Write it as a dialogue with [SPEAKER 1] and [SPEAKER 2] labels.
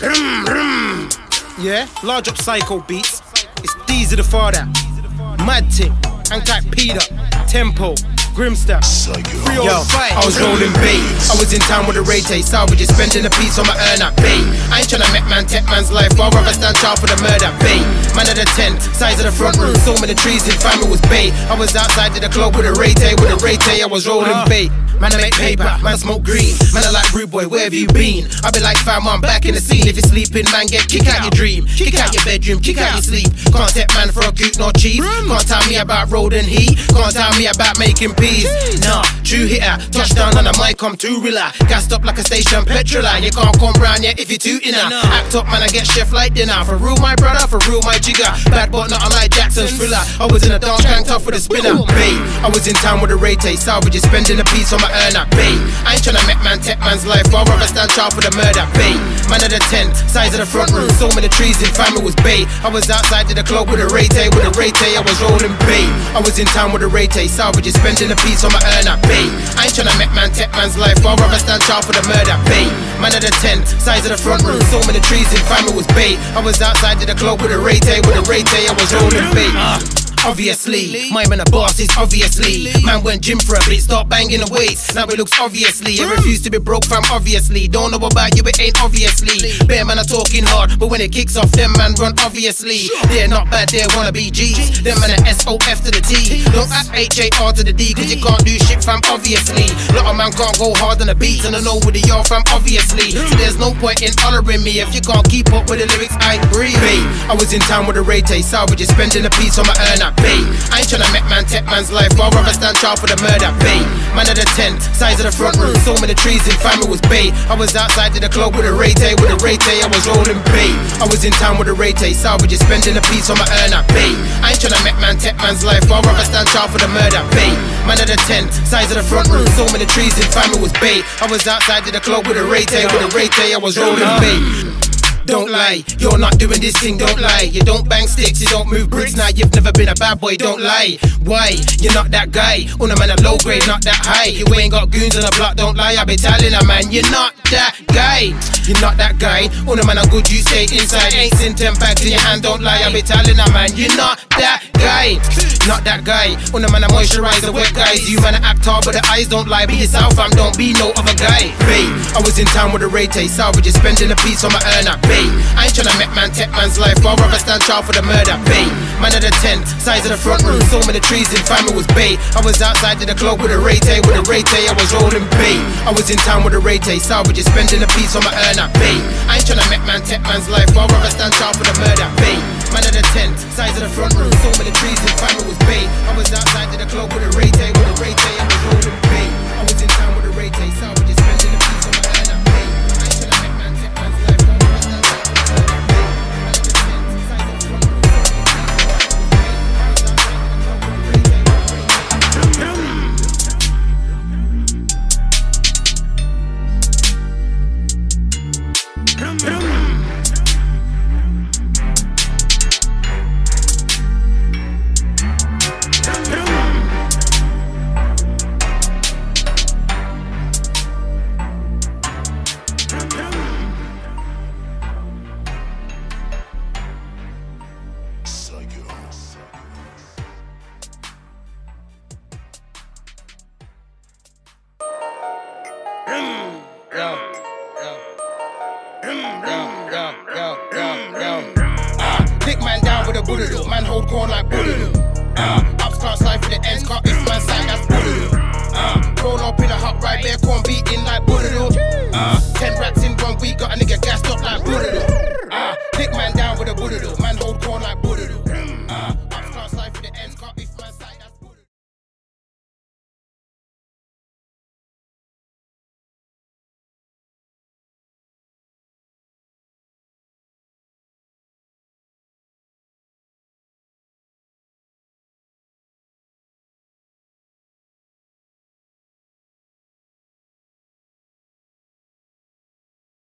[SPEAKER 1] Yeah, large up psycho beats. It's Deeze the father. Mad Hang Tight Peter, Tempo. Grimster. Yo, I was rolling bait. I was in town with a Ray J. Salvages, spending a piece on my earn bay. I ain't tryna make man take man's life. I'd rather stand trial for the murder. Bay. Man of the 10, size of the front room. So many trees in family was bay. I was outside of the club with a Ray J. With a Ray J, I was rolling uh-huh. bait. Man, I make paper, man, smoke green. Man, I like rude boy, where have you been? I be like, fam, I'm back in the scene. If you're sleeping, man, get kick out your dream. Kick out your bedroom, kick out your sleep. Can't take man for a goot nor cheap. Can't tell me about and heat. Can't tell me about making peace. Nah, true hitter. Touchdown on the mic, I'm too realer. Gassed up like a station petrol. You can't come round yet if you're too inner. Act up, man, I get chef like dinner. For real, my brother, for real, my jigger. Bad but not unlike Jackson's thriller. I was in a dark cranked off with a spinner. Bay, I was in town with a Ray Tay. Salvages, spending a piece on my earner. Bay, I ain't tryna make man take man's life. I'd rather stand trial for the murder. Bay, man of the 10, size of the front room. So many trees in family was Bay. I was outside of the club with a Ray Tay. With a Ray Tay, I was rolling Bay. I was in town with a Ray Tay. Salvages, spending a piece on my earner. Bay, I ain't tryna make man take man's life. I'd rather stand trial for the murder. Bay, man of the 10, size of the front room. So many trees in family was Bay. I was outside of the club with a Ray Tay. With a Ray Tay, I was rolling Bay. Obviously, my man a boss is obviously. Man went gym for a bit, start banging the weights. Now it looks obviously. I mm. refuse to be broke, fam. Obviously, don't know about you, it ain't obviously. Bear man are talking hard, but when it kicks off, them man run obviously. They're not bad, they wanna be G's. Them man are SOF to the T. Don't act HAR to the D, cause you can't do shit, fam. Obviously, lot of man can't go hard on the beats, and I know with the y'all, fam. Obviously, so there's no point in honoring me if you can't keep up with the lyrics. I breathe. I was in town with a Ray Tay, salvages, spending a piece on my earner. Bay, I ain't tryna make man take man's life. I'd rather stand trial for the murder. Bay, man of the 10, size of the front room. So many trees in family was Bay. I was outside of the club with a Ray Tay, with a Ray Tay. I was rolling Bay. I was in town with a Ray Tay, salvages, spending a piece on my earner. Bay, I ain't tryna make man take man's life. I'd rather stand trial for the murder. Bay, man of the 10, size of the front room. So many trees in family was Bay. I was outside of the club with a Ray Tay, with a Ray Tay. I was rolling Don't lie, you're not doing this thing, don't lie. You don't bang sticks, you don't move bricks. Now you've never been a bad boy, don't lie. Why? You're not that guy. On a man a low grade, not that high. You ain't got goons on the block, don't lie. I be telling a man, you're not that guy. You're not that guy. On a man a good, you stay inside. Ain't seen 10 bags in your hand, don't lie. I be telling a man, you're not that guy. Not that guy. On a man a moisturize the wet guys. You man a act hard, but the eyes don't lie. Be yourself, fam, don't be no other guy. Bay, I was in town with a Ray Tay, salvages, spending a piece on my earner. Bay, I ain't tryna make man take man's life. I'd rather stand trial for the murder. Bay, man of the 10, size of the front room. So many trees in family was Bay. I was outside of the club with a Ray Tay, with a Ray Tay. I was rolling Bay. I was in town with a Ray Tay, salvages, spending a piece on my earner. Bay, I ain't tryna make man take man's life. I'd rather stand trial for the murder. Bay, man of the 10, size of the front room. So many trees in Dick man down with a bullet man hold corn like bullet uh, Ups can't siphon the ends, can't if man side, that's bullet uh, Thrown up in a hot right there, corn beating like bullet uh, Ten racks in one week, got a nigga gassed up like bullet uh, Dick man down with a bullet man hold corn like